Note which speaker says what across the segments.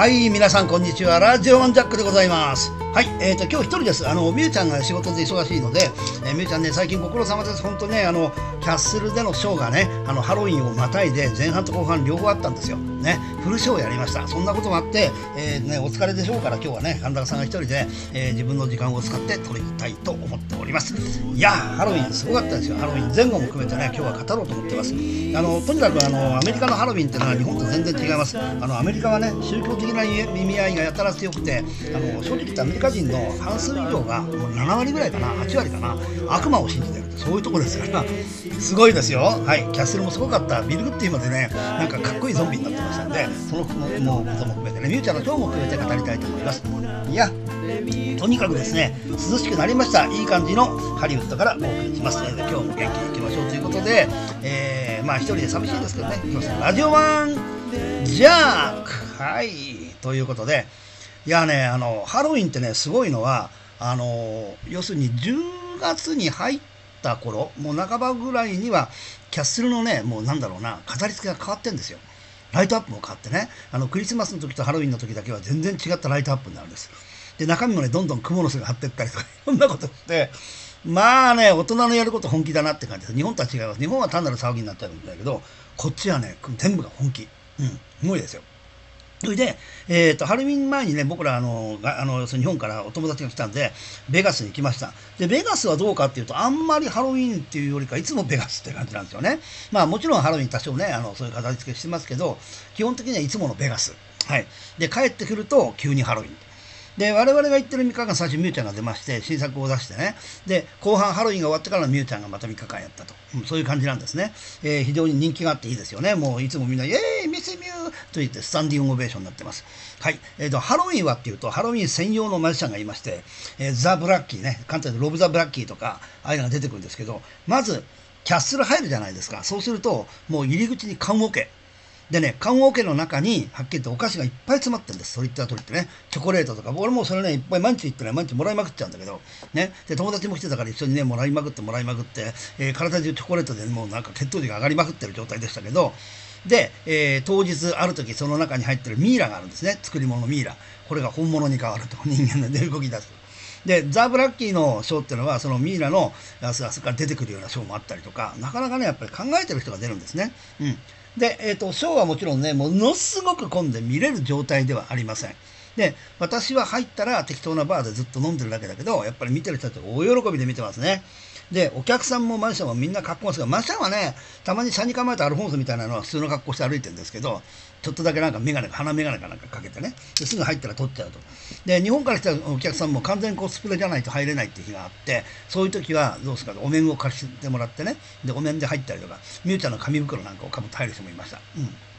Speaker 1: はい、皆さんこんにちは。ラジオマンジャックでございます。はい、えっ、と、今日一人です。あの、みゆちゃんが仕事で忙しいので、えーみゆちゃんね、最近ご苦労様です。本当ね、あの、キャッスルでのショーがね、あの、ハロウィンをまたいで、前半と後半両方あったんですよ。ね、フルショーやりました。そんなこともあって、えーね、お疲れでしょうから、今日はね、神田さんが一人で、えー自分の時間を使って撮りたいと思っております。いやー、ハロウィンすごかったですよ。ハロウィン前後も含めてね、今日は語ろうと思ってます。あの、とにかく、あの、アメリカのハロウィンっていうのは日本と全然違います。あの、アメリカはね、宗教的な意味合いがやたら強くて、あの、正直言ってアメリカ人の半数以上が、もう7割ぐらいかな、8割かな、悪魔を信じてる。そういうとこですから、すごいですよ。はい、キャッスルもすごかった。ビル・グッティまでね、なんかかっこいいゾンビになってで、そのもうことも含めてね、ミューチャーの今日も含めて語りたいと思います。いや、とにかくですね、涼しくなりました。いい感じのハリウッドからお送りします。えー今日も元気にいきましょうということで、えーまあ一人で寂しいですけどね、今日はラジオワンジャックはい、ということで、いやね、あの、ハロウィンってね、すごいのは、あの、要するに10月に入った頃、もう半ばぐらいには、キャッスルのね、もうなんだろうな、飾り付けが変わってんですよ。ライトアップも変わってね、あの、クリスマスの時とハロウィンの時だけは全然違ったライトアップになるんです。で、中身もね、どんどん蜘蛛の巣が張ってったりとか、いろんなことして、まあね、大人のやること本気だなって感じです。日本とは違います。日本は単なる騒ぎになっちゃうんだけど、こっちはね、全部が本気。うん、すごいですよ。それで、えー、とハロウィン前にね、僕らあのあの要するに日本からお友達が来たんで、ベガスに来ました。で、ベガスはどうかっていうと、あんまりハロウィンっていうよりか、いつもベガスって感じなんですよね。まあもちろんハロウィン多少ね、あのそういう飾り付けしてますけど、基本的にはいつものベガス。はい。で、帰ってくると急にハロウィン。で、我々が行ってる3日間、最初ミューちゃんが出まして、新作を出してね。で、後半ハロウィンが終わってからミューちゃんがまた3日間やったと。うんそういう感じなんですね。えー非常に人気があっていいですよね。もういつもみんな、イエーイミスミューと言ってスタンディングオベーションになってます。はい。えっ、と、ハロウィンはっていうと、ハロウィン専用のマジシャンがいまして、えーザ・ブラッキーね、簡単にロブ・ザ・ブラッキーとか、ああいうのが出てくるんですけど、まず、キャッスル入るじゃないですか。そうすると、もう入り口に缶オケ。でね、缶オケの中に、はっきりとお菓子がいっぱい詰まってるんです。トリッタートリってね。チョコレートとか。俺もそれね、いっぱい毎日行ってね、毎日もらいまくっちゃうんだけど、ね。で、友達も来てたから一緒にね、もらいまくってもらいまくって、えー体中チョコレートでもうなんか血糖値が上がりまくってる状態でしたけど、で、えー当日ある時その中に入ってるミイラがあるんですね。作り物ミイラ。これが本物に変わると。人間で動き出す。で、ザ・ブラッキーのショーっていうのは、そのミイラのあそあそこから出てくるようなショーもあったりとか、なかなかね、やっぱり考えてる人が出るんですね。うん。で、えっ、と、ショーはもちろんね、ものすごく混んで見れる状態ではありません。で、私は入ったら適当なバーでずっと飲んでるだけだけど、やっぱり見てる人って大喜びで見てますね。で、お客さんもマンションはみんな格好ですが、マンションはね、たまに車に構えたアルフォンスみたいなのは普通の格好して歩いてるんですけど、ちょっとだけなんかメガネ、鼻メガネかなんかかけてね、ですぐ入ったら取っちゃうと。で、日本から来たお客さんも完全コスプレじゃないと入れないっていう日があって、そういう時はどうですか、お面を貸してもらってね、で、お面で入ったりとか、ミューちゃんの紙袋なんかをかぶって入る人もいました。うん。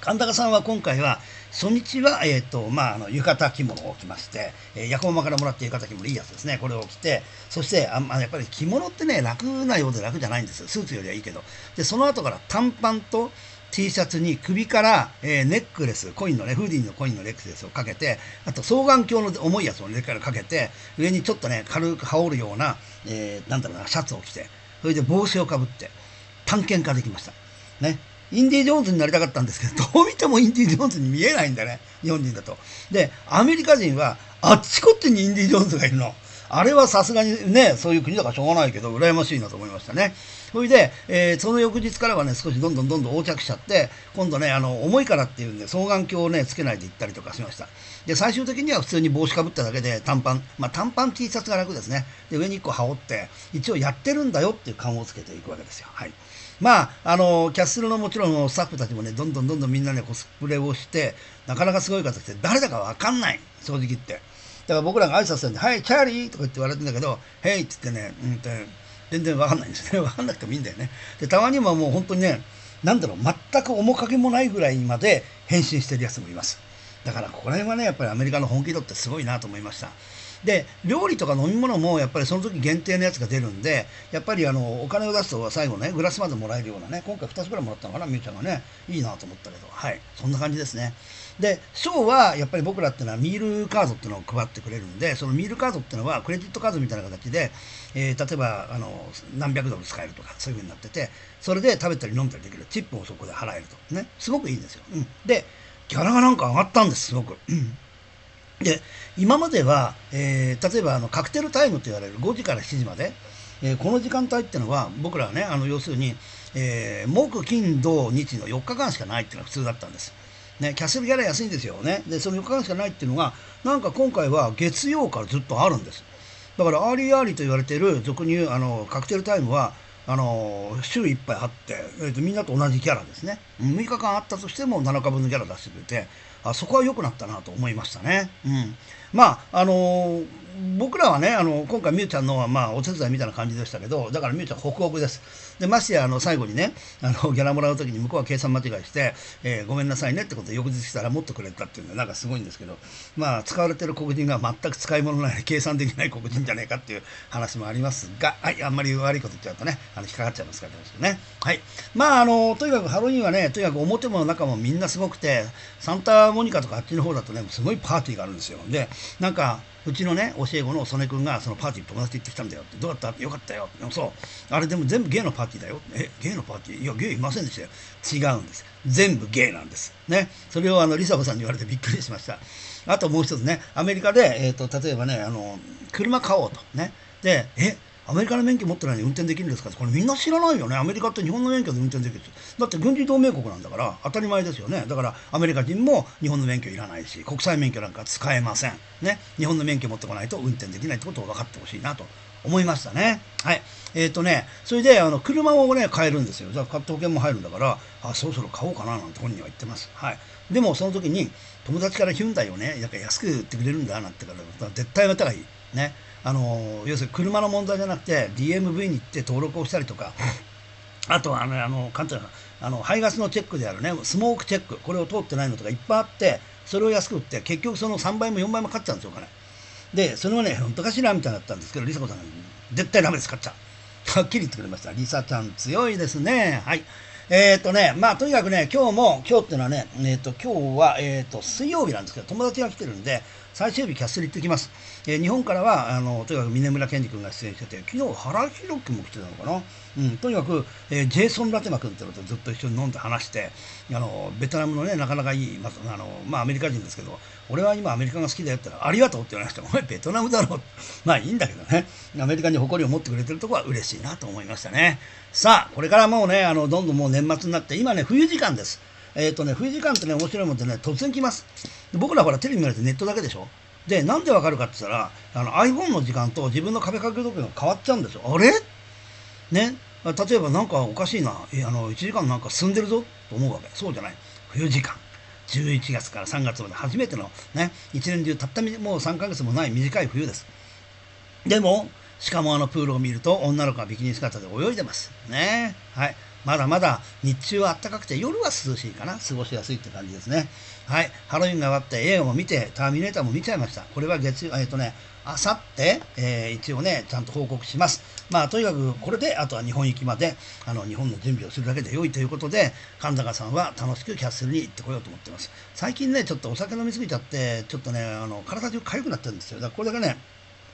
Speaker 1: 神高さんは今回は初日は、えーとまあ、あの浴衣着物を着まして、えー、ヤコマからもらって浴衣着物いいやつですねこれを着てそしてあ、まあ、やっぱり着物ってね楽なようで楽じゃないんですスーツよりはいいけどでその後から短パンと T シャツに首から、えーネックレス、コインのね、フーディーのコインのネックレスをかけて、あと双眼鏡の重いやつをね、からかけて、上にちょっとね、軽く羽織るような、えーなんだろうな、シャツを着て、それで帽子をかぶって、探検家できました。ね。インディ・ジョーンズになりたかったんですけど、どう見てもインディ・ジョーンズに見えないんだね。日本人だと。で、アメリカ人は、あっちこっちにインディ・ジョーンズがいるの。あれはさすがにね、そういう国だからしょうがないけど、羨ましいなと思いましたね。それで、えーその翌日からはね、少しどんどんどんどん横着しちゃって、今度ね、あの、重いからっていうんで、双眼鏡をね、つけないで行ったりとかしました。で、最終的には普通に帽子かぶっただけで短パン、まあ短パン T シャツが楽ですね。で、上に1個羽織って、一応やってるんだよっていう感をつけていくわけですよ。はい。まあ、あの、キャッスルのもちろんスタッフたちもね、どんどんどんどんみんなね、コスプレをして、なかなかすごい形で、誰だかわかんない、正直言って。だから僕らが挨拶するんで、はい、チャーリーとか言って言われてんだけど、ヘイって言ってね、うんと、全然わかんないんですね。わかんなくてもいいんだよね。で、たまにはもう本当にね、なんだろう、全く面影もないぐらいまで変身してるやつもいます。だからここら辺はね、やっぱりアメリカの本気度ってすごいなと思いました。で、料理とか飲み物もやっぱりその時限定のやつが出るんで、やっぱりあの、お金を出すと最後ね、グラスまでもらえるようなね、今回2つぐらいもらったのかな、みゆちゃんがね、いいなと思ったけど、はい、そんな感じですね。で、ショーはやっぱり僕らっていうのはミールカードっていうのを配ってくれるんで、そのミールカードっていうのはクレジットカードみたいな形で、えー例えばあの何百ドル使えるとかそういうふうになってて、それで食べたり飲んだりできる。チップをそこで払えると。ね。すごくいいんですよ。うん。で、ギャラがなんか上がったんですすごく。で今までは、えー、例えばあのカクテルタイムと言われる5時から7時まで、えー、この時間帯っていうのは僕らはねあの要するに、えー、木金土日の4日間しかないっていうのが普通だったんです。ね、キャッスルギャラ安いんですよね。で、その4日間しかないっていうのが、なんか今回は月曜からずっとあるんです。だから、 early early と言われている俗に言うあのカクテルタイムは、あの週いっぱいあって、えーと、みんなと同じギャラですね。6日間あったとしても7日分のギャラ出してくれて、あそこは良くなったなと思いましたね。うん。まあ、あのー、僕らはね、あの、今回みゆちゃんのは、まあ、お手伝いみたいな感じでしたけど、だからみゆちゃん、ホクホクです。で、ましてや、あの、最後にね、あの、ギャラもらう時に向こうは計算間違いして、えー、ごめんなさいねってことで翌日したらもっとくれたっていうのは、なんかすごいんですけど、まあ、使われてる黒人が全く使い物ない、計算できない黒人じゃねえかっていう話もありますが、はい、あんまり悪いこと言っちゃうとね、あの、引っかかっちゃいますからね。はい。まあ、あの、とにかくハロウィンはね、とにかく表も中もみんなすごくて、サンタモニカとかあっちの方だとね、すごいパーティーがあるんですよ。で、なんか、うちのね、教え子の曽根君がそのパーティー友達と行ってきたんだよって、どうだった？よかったよ。そう。あれでも全部ゲイのパーティーだよ。え、ゲイのパーティー？いや、ゲイいませんでしたよ。違うんです。全部ゲイなんです。ね。それをあの、リサ子さんに言われてびっくりしました。あともう一つね、アメリカで、えっ、ー、と、例えばね、あの、車買おうと。ね。で、え、アメリカの免許持ってないのに運転できるんですか？これみんな知らないよね。アメリカって日本の免許で運転できるだって軍事同盟国なんだから当たり前ですよね。だからアメリカ人も日本の免許いらないし、国際免許なんか使えません。ね？日本の免許持ってこないと運転できないってことを分かってほしいなと思いましたね。はい。えっ、ー、とね、それで、あの、車をね、買えるんですよ。じゃあ、買って保険も入るんだから、あ、そろそろ買おうかな、なんて本人は言ってます。はい。でも、その時に、友達からヒュンダイをね、やっぱ安く売ってくれるんだ、なんてから、絶対やめた方がいい。ね？あの要するに車の問題じゃなくて DMV に行って登録をしたりとか あとはあのあの簡単なあの排ガスのチェックであるねスモークチェックこれを通ってないのとかいっぱいあってそれを安く売って結局その3倍も4倍も買っちゃうんですよお金。でそれはね本当かしらみたいだったんですけど梨紗子さんが絶対ダメです買っちゃう。はっきり言ってくれました。梨紗ちゃん強いですね。はい。えっ、ー、とね、まあ、とにかくね、今日も、今日っていうのはね、えっ、ー、と、今日は、えっ、ー、と、水曜日なんですけど、友達が来てるんで、最終日キャッスル行ってきます。えー、日本からは、あの、とにかく峰村健二君が出演してて、昨日原弘君も来てたのかな？うん、とにかく、えー、ジェイソン・ラテマ君ってのとずっと一緒に飲んで話して、あの、ベトナムのね、なかなかいい、まあ、の、まあ、アメリカ人ですけど、俺は今アメリカが好きだよって言ったら、ありがとうって言われました。お前ベトナムだろ？う。まあいいんだけどね。アメリカに誇りを持ってくれてるとこは嬉しいなと思いましたね。さあ、これからもうね、あの、どんどんもう年末になって、今ね、冬時間です。えっ、ー、とね、冬時間ってね、面白いもんでね、突然来ます。僕らほらテレビ見られてネットだけでしょ？で、なんでわかるかって言ったら、あの iPhone の時間と自分の壁掛け時計が変わっちゃうんですよ。あれ？ね？例えばなんかおかしいな。え、あの、1時間なんか進んでるぞと思うわけ。そうじゃない。冬時間。11月から3月まで初めてのね、1年中たったもう3ヶ月もない短い冬です。でも、しかもあのプールを見ると女の子がビキニ姿で泳いでます。ね？はい。まだまだ日中は暖かくて夜は涼しいかな。過ごしやすいって感じですね。はい。ハロウィンが終わって映画も見て、ターミネーターも見ちゃいました。これは月曜、えっ、ー、とね、あさって、えー、一応ね、ちゃんと報告します。まあ、とにかくこれで、あとは日本行きまで、あの、日本の準備をするだけで良いということで、神坂さんは楽しくキャッスルに行ってこようと思ってます。最近ね、ちょっとお酒飲みすぎちゃって、ちょっとね、あの、体中痒くなってるんですよ。だからこれだけね、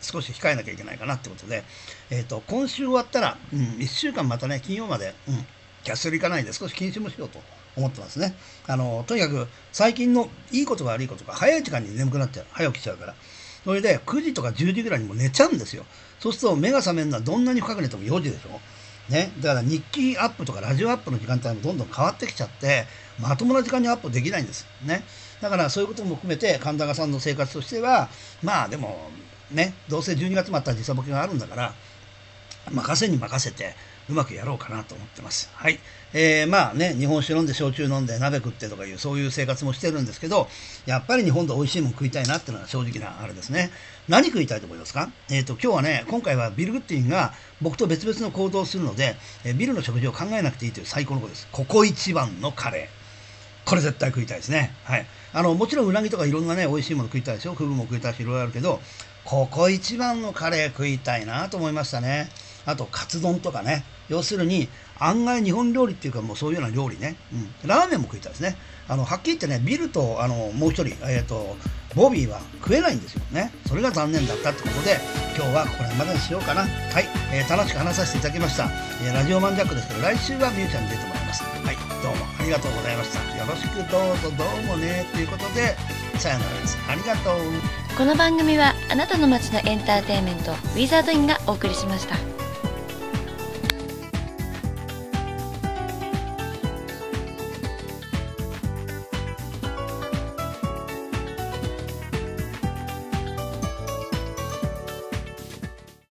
Speaker 1: 少し控えなきゃいけないかなってことで、えっ、と、今週終わったら、うん、1週間またね、金曜まで、うん、キャッスル行かないで少し禁止もしようと思ってますね。あの、とにかく最近のいいことが悪いことが早い時間に眠くなっちゃう。早起きちゃうから。それで9時とか10時ぐらいにも寝ちゃうんですよ。そうすると目が覚めるのはどんなに深く寝ても4時でしょ。ね。だから日記アップとかラジオアップの時間帯もどんどん変わってきちゃって、まともな時間にアップできないんです。ね。だからそういうことも含めて神高さんの生活としては、まあでもね、どうせ12月もあった時差ボケがあるんだから、任せに任せて、うまくやろうかなと思ってます。はい。えー、まあね、日本酒飲んで焼酎飲んで鍋食ってとかいう、そういう生活もしてるんですけど、やっぱり日本で美味しいもの食いたいなっていうのが正直なあれですね。何食いたいと思いますか？えっ、ー、と、今日はね、今回はビル・グッティンが僕と別々の行動をするので、えー、ビルの食事を考えなくていいという最高のことです。ここ一番のカレー。これ絶対食いたいですね。はい。あの、もちろんうなぎとかいろんなね、美味しいもの食いたいですよ。フグも食いたいし、いろいろあるけど、ここ一番のカレー食いたいなと思いましたね。あと、カツ丼とかね。要するに、案外日本料理っていうかもうそういうような料理ね。うん。ラーメンも食いたいですね。あの、はっきり言ってね、ビルと、あの、もう一人、えっ、ー、と、ボビーは食えないんですよね。それが残念だったってことで、今日はこれまでにしようかな。はい。えー、楽しく話させていただきました。えー、ラジオマンジャックですけど、来週はミューちゃんに出てもらいます。はい。どうもありがとうございました。よろしくどうぞどうもね。ということでさよならです。ありがとう。
Speaker 2: この番組はあなたの街のエンターテインメントウィザードインがお送りしました。